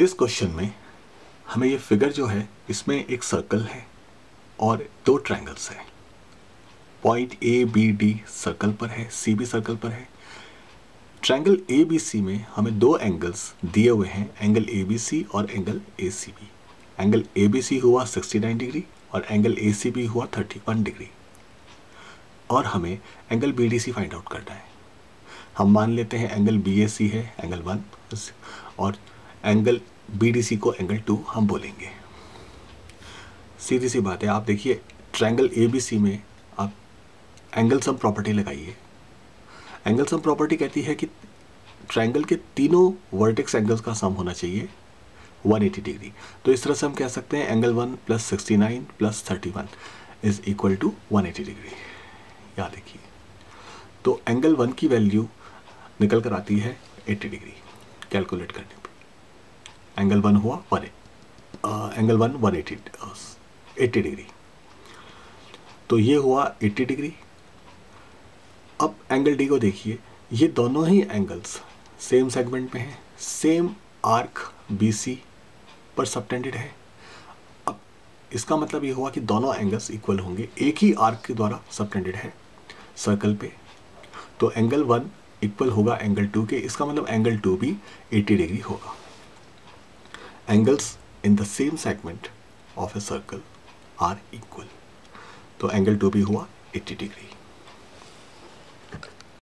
इस क्वेश्चन में हमें ये फिगर जो है, इसमें एक सर्कल है और दो ट्रायंगल्स हैं। Point A B D circle पर है सी भी सर्कल पर है। ट्रायंगल ए बी सी में हमें दो एंगल्स दिए हुए हैं एंगल ए बी सी और angle A C B angle A B C हुआ 69 डिग्री और एंगल ए सी बी हुआ 31 डिग्री और हमें angle B D C find out करना है। हम मान लेते हैं एंगल बी ए सी है एंगल वन और एंगल बी डी सी को एंगल टू हम बोलेंगे। सीधी सी बात है, आप देखिए ट्रायंगल ए में आप एंगल सम प्रॉपर्टी लगाइए। एंगल सम प्रॉपर्टी कहती है कि ट्रायंगल के तीनों वर्टेक्स एंगल्स का सम होना चाहिए 180 डिग्री तो इस तरह से हम कह सकते हैं angle one plus sixty nine plus thirty one is equal to one eighty degree याद देखिए तो एंगल वन की वैल्यू निकल कर आती है 80 डिग्री कैलकुलेट करने एंगल वन हुआ one angle one one eighty eighty degree तो ये हुआ 80 डिग्री अब एंगल डी को देखिए, ये दोनों ही एंगल्स सेम सेगमेंट में हैं सेम आर्क बी सी पर सबटेंडेड है. अब इसका मतलब ये हुआ कि दोनों एंगल्स इक्वल होंगे, एक ही आर्क के द्वारा सबटेंडेड है सर्कल पे. तो एंगल वन इक्वल होगा एंगल टू के, इसका मतलब एंगल टू भी 80 डिग्री होगा. Angles in the same segment of a circle are equal तो एंगल टू भी हुआ 80 डिग्री